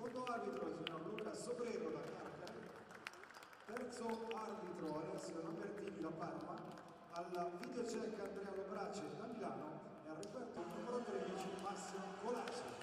secondo arbitro il signor Luca Sobrero da Carca, terzo arbitro Alessio Robertini da Parma, al videocheck Andrea Lobrace da Milano e al referto numero 13 Massimo Colace.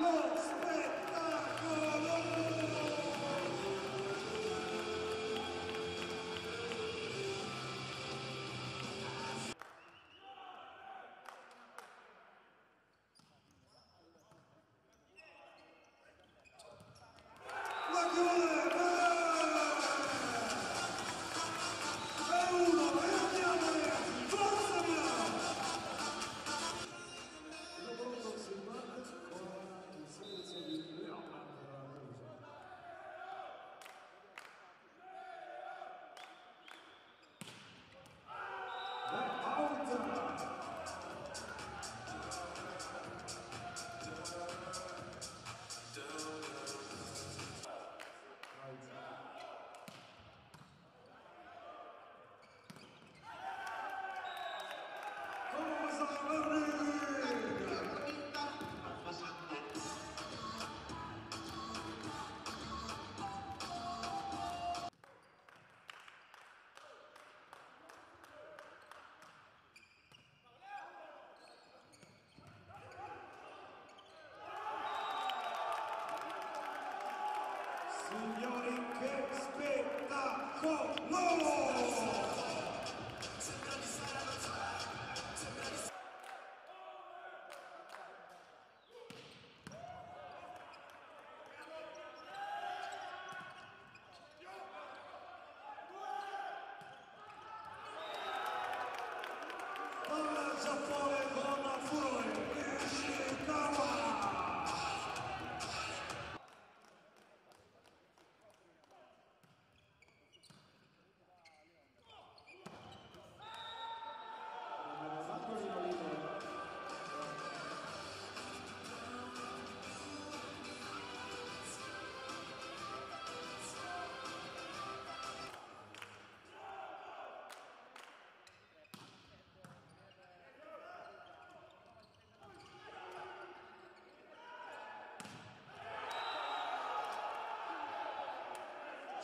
Let's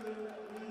Chiude il